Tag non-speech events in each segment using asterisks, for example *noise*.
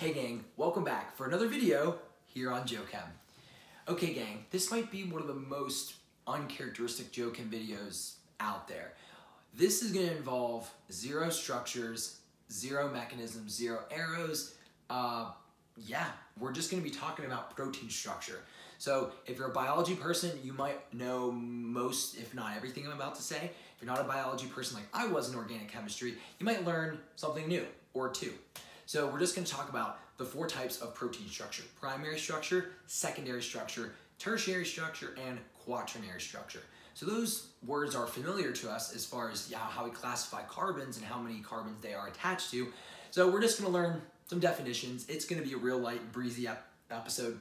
Hey gang, welcome back for another video here on jOeCHEM. Okay gang, this might be one of the most uncharacteristic jOeCHEM videos out there. This is gonna involve zero structures, zero mechanisms, zero arrows. Uh, yeah, we're just gonna be talking about protein structure. So if you're a biology person, you might know most, if not everything I'm about to say. If you're not a biology person like I was in organic chemistry, you might learn something new or two. So we're just gonna talk about the four types of protein structure. Primary structure, secondary structure, tertiary structure, and quaternary structure. So those words are familiar to us as far as how we classify carbons and how many carbons they are attached to. So we're just gonna learn some definitions. It's gonna be a real light, breezy ep episode.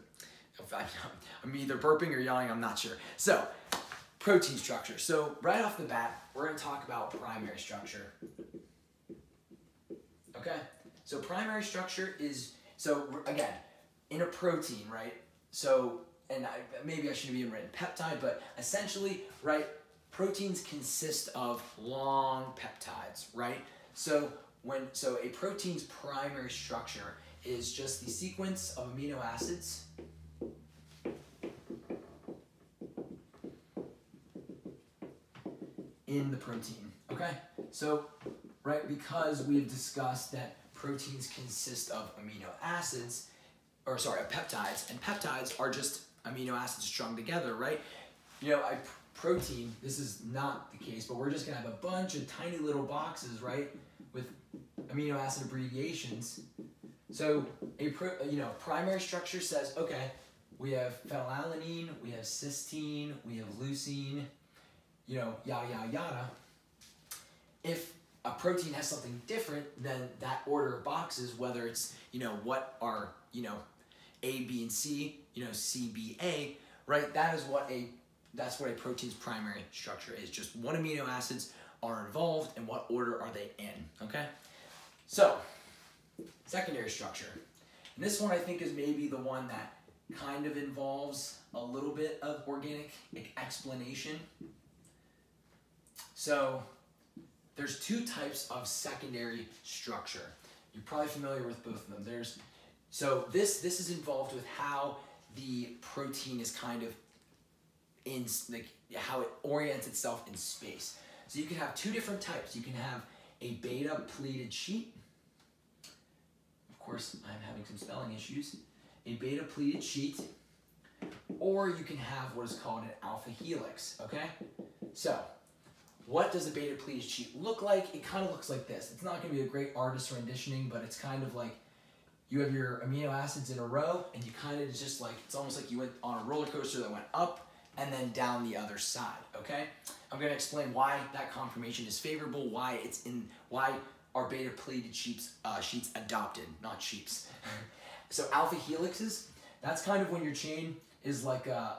*laughs* I'm either burping or yawning, I'm not sure. So, protein structure. So right off the bat, we're gonna talk about primary structure. Okay? So primary structure is, so again, in a protein, right? So, and I, maybe I shouldn't have even written peptide, but essentially, right, proteins consist of long peptides, right? So when, so a protein's primary structure is just the sequence of amino acids in the protein, okay? So, right, because we've discussed that proteins consist of amino acids, or sorry, peptides, and peptides are just amino acids strung together, right? You know, I protein, this is not the case, but we're just gonna have a bunch of tiny little boxes, right, with amino acid abbreviations. So a pro, you know primary structure says, okay, we have phenylalanine, we have cysteine, we have leucine, you know, yada yada yada. If a protein has something different than that order of boxes, whether it's, you know, what are, you know, A, B, and C, you know, C, B, A, right? That is what a, that's what a protein's primary structure is. Just what amino acids are involved and what order are they in, okay? So, secondary structure. And this one I think is maybe the one that kind of involves a little bit of organic explanation. So, there's two types of secondary structure. You're probably familiar with both of them. There's so this this is involved with how the protein is kind of in like how it orients itself in space. So you can have two different types. You can have a beta pleated sheet. Of course, I'm having some spelling issues. A beta pleated sheet, or you can have what is called an alpha helix. Okay, so what does a beta pleated sheet look like? It kind of looks like this. It's not going to be a great artist renditioning, but it's kind of like you have your amino acids in a row, and you kind of just like, it's almost like you went on a roller coaster that went up and then down the other side, okay? I'm going to explain why that conformation is favorable, why it's in, why our beta pleated sheets, uh, sheets adopted, not sheeps. *laughs* so alpha helixes, that's kind of when your chain is like a,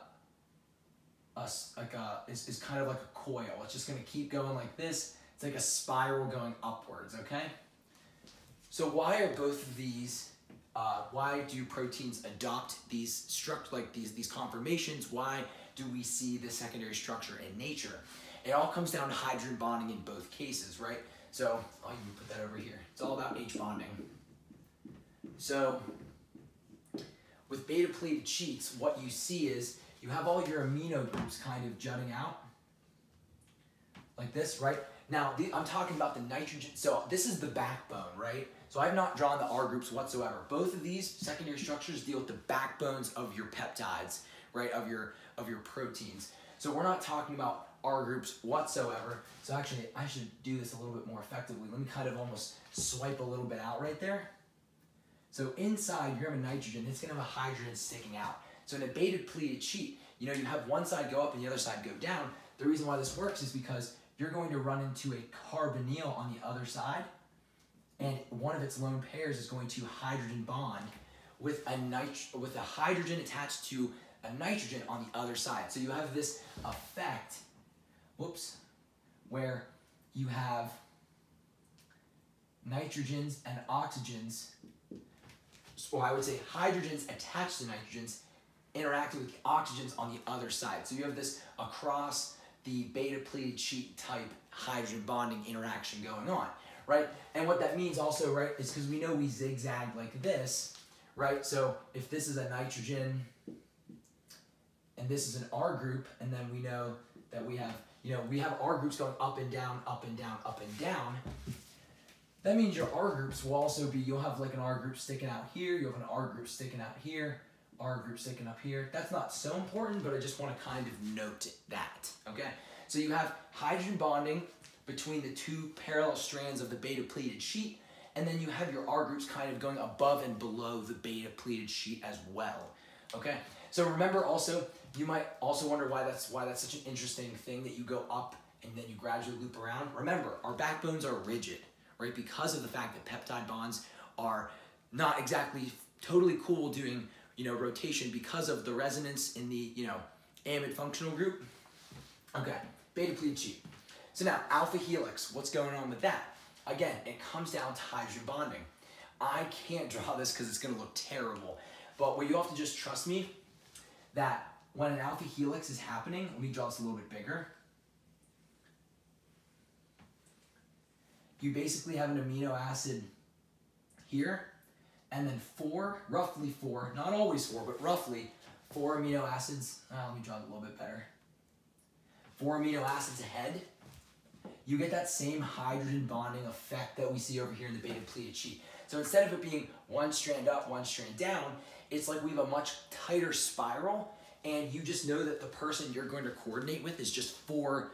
a, like a, is, is kind of like a coil. It's just gonna keep going like this. It's like a spiral going upwards, okay? So why are both of these, uh, why do proteins adopt these struct like these, these conformations? Why do we see the secondary structure in nature? It all comes down to hydrogen bonding in both cases, right? So, I'll even put that over here. It's all about H bonding. So, with beta pleated sheets, what you see is you have all your amino groups kind of jutting out like this, right? Now, the, I'm talking about the nitrogen. So this is the backbone, right? So I've not drawn the R groups whatsoever. Both of these secondary structures deal with the backbones of your peptides, right? Of your of your proteins. So we're not talking about R groups whatsoever. So actually, I should do this a little bit more effectively. Let me kind of almost swipe a little bit out right there. So inside, you're have a nitrogen. It's gonna have a hydrogen sticking out. So in a beta pleated sheet, you know, you have one side go up and the other side go down. The reason why this works is because you're going to run into a carbonyl on the other side, and one of its lone pairs is going to hydrogen bond with a nit with a hydrogen attached to a nitrogen on the other side. So you have this effect, whoops, where you have nitrogens and oxygens, or I would say hydrogens attached to nitrogens interacting with oxygens on the other side. So you have this across the beta pleated sheet type hydrogen bonding interaction going on, right? And what that means also, right, is because we know we zigzag like this, right? So if this is a nitrogen and this is an R group, and then we know that we have, you know, we have R groups going up and down, up and down, up and down. That means your R groups will also be, you'll have like an R group sticking out here, you'll have an R group sticking out here, R group sticking up here. That's not so important, but I just want to kind of note that, okay? So you have hydrogen bonding between the two parallel strands of the beta pleated sheet, and then you have your R groups kind of going above and below the beta pleated sheet as well, okay? So remember also, you might also wonder why that's why that's such an interesting thing that you go up and then you gradually loop around. Remember, our backbones are rigid right? Because of the fact that peptide bonds are not exactly totally cool doing, you know, rotation because of the resonance in the, you know, amide functional group. Okay, beta pleated sheet. So now, alpha helix, what's going on with that? Again, it comes down to hydrogen bonding. I can't draw this because it's gonna look terrible, but what you have to just trust me that when an alpha helix is happening, let me draw this a little bit bigger. you basically have an amino acid here, and then four, roughly four, not always four, but roughly four amino acids. Uh, let me draw it a little bit better. Four amino acids ahead. You get that same hydrogen bonding effect that we see over here in the beta pleated sheet. So instead of it being one strand up, one strand down, it's like we have a much tighter spiral, and you just know that the person you're going to coordinate with is just four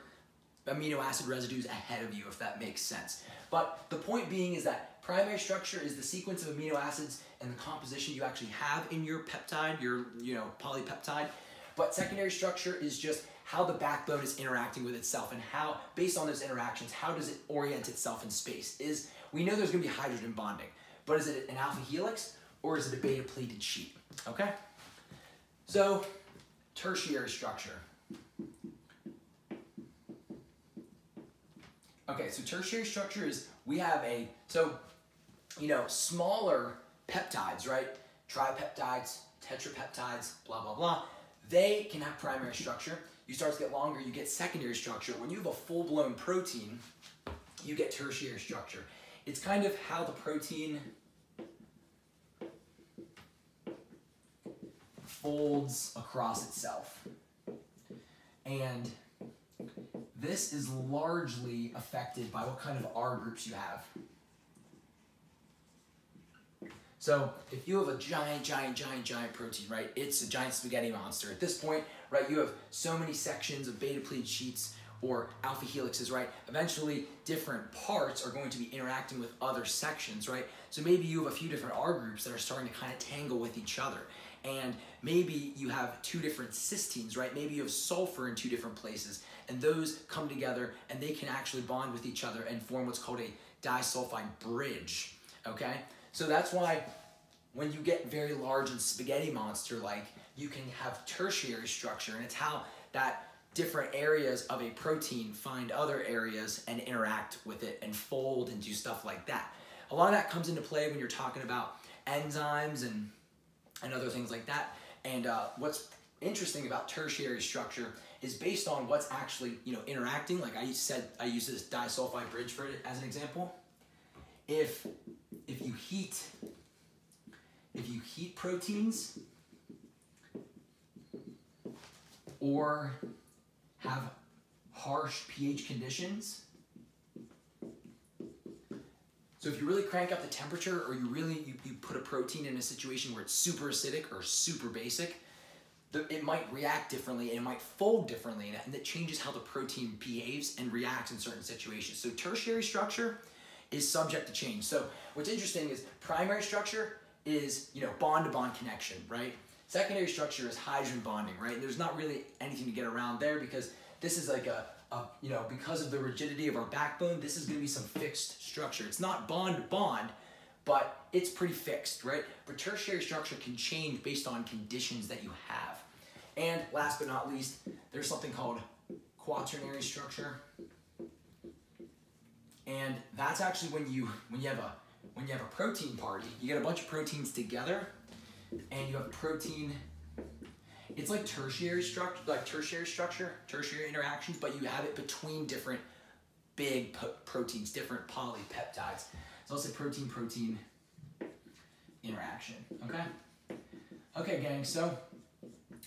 amino acid residues ahead of you, if that makes sense. But the point being is that primary structure is the sequence of amino acids and the composition you actually have in your peptide, your you know polypeptide. But secondary structure is just how the backbone is interacting with itself and how, based on those interactions, how does it orient itself in space? Is we know there's going to be hydrogen bonding, but is it an alpha helix or is it a beta pleated sheet? Okay. So tertiary structure. Okay, so tertiary structure is we have a, so, you know, smaller peptides, right? Tripeptides, tetrapeptides, blah, blah, blah. They can have primary structure. You start to get longer, you get secondary structure. When you have a full-blown protein, you get tertiary structure. It's kind of how the protein folds across itself. And this is largely affected by what kind of R groups you have. So if you have a giant, giant, giant, giant protein, right, it's a giant spaghetti monster. At this point, right, you have so many sections of beta pleated sheets or alpha helixes, right? Eventually, different parts are going to be interacting with other sections, right? So maybe you have a few different R groups that are starting to kind of tangle with each other. And maybe you have two different cysteines, right? Maybe you have sulfur in two different places and those come together and they can actually bond with each other and form what's called a disulfide bridge, okay? So that's why when you get very large and spaghetti monster like, you can have tertiary structure and it's how that different areas of a protein find other areas and interact with it and fold and do stuff like that. A lot of that comes into play when you're talking about enzymes and, and other things like that. And uh, what's interesting about tertiary structure is based on what's actually you know interacting. Like I said, I use this disulfide bridge for it as an example. If if you heat if you heat proteins or have harsh pH conditions. So if you really crank up the temperature or you really you, you put a protein in a situation where it's super acidic or super basic, the, it might react differently and it might fold differently and that changes how the protein behaves and reacts in certain situations. So tertiary structure is subject to change. So what's interesting is primary structure is, you know, bond-to-bond -bond connection, right? Secondary structure is hydrogen bonding, right? And there's not really anything to get around there because this is like a, a you know, because of the rigidity of our backbone, this is gonna be some fixed structure. It's not bond-to-bond, -bond, but it's pretty fixed, right? But tertiary structure can change based on conditions that you have. And last but not least, there's something called quaternary structure. And that's actually when you when you have a when you have a protein party, you get a bunch of proteins together and you have protein it's like tertiary structure like tertiary structure, tertiary interactions, but you have it between different big proteins, different polypeptides. It's also protein-protein interaction, okay? Okay, gang, so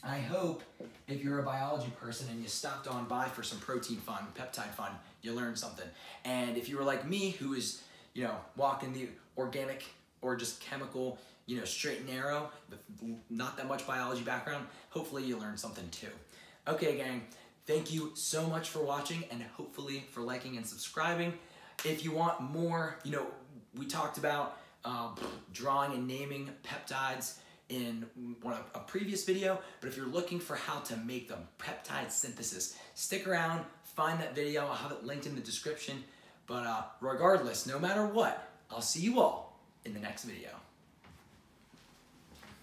I hope if you're a biology person and you stopped on by for some protein fun, peptide fun, you learned something. And if you were like me, who is, you know, walking the organic or just chemical, you know, straight and narrow, with not that much biology background, hopefully you learned something too. Okay, gang, thank you so much for watching and hopefully for liking and subscribing. If you want more, you know, we talked about uh, drawing and naming peptides in one a previous video, but if you're looking for how to make them, peptide synthesis, stick around, find that video, I'll have it linked in the description. But uh, regardless, no matter what, I'll see you all in the next video.